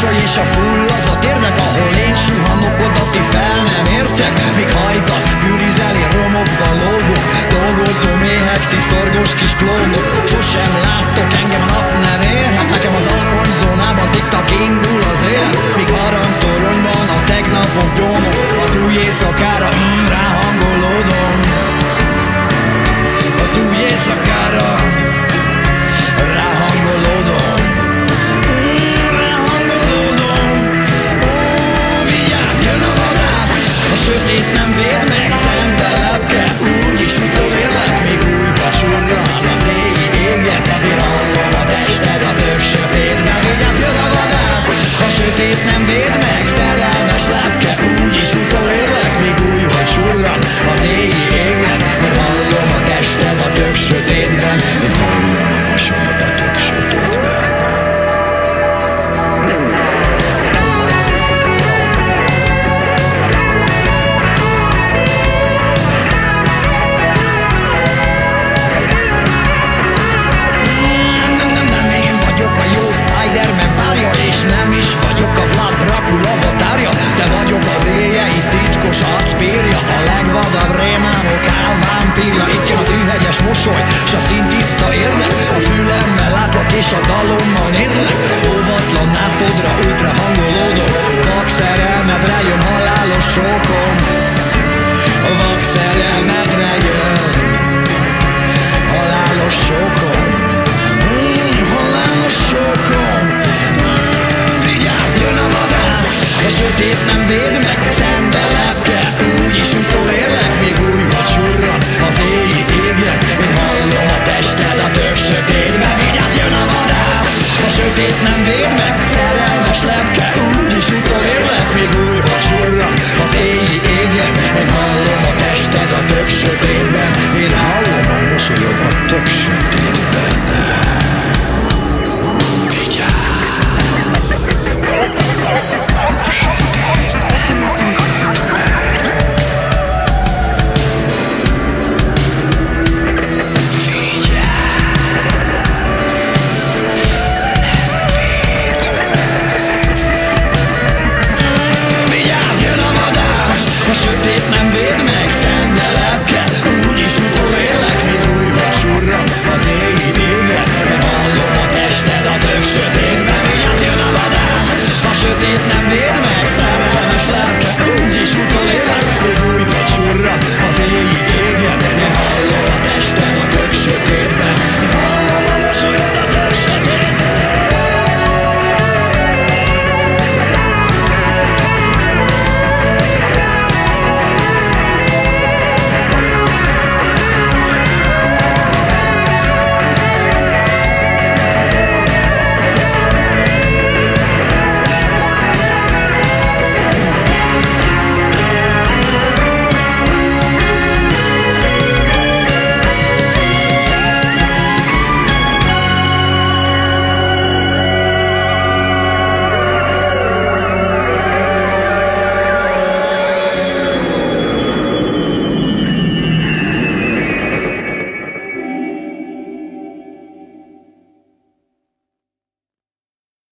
mosoly és a full az a térnek Ahol én suhanok, oda ti fel nem értek. Míg hajtasz, gürizel pilla, itt jön a tűhegyes mosoly, s a szín tiszta érdem, a fülemmel látlak és a dalommal nézlek, óvatlan nászodra útra hangolódok, vak szerelmedre jön halálos csókom, vak szerelmedre jön, halálos csókom, mm, halálos csókom, mm, vigyázz, jön a sötét nem véd meg, szent a lepke, úgyis utol.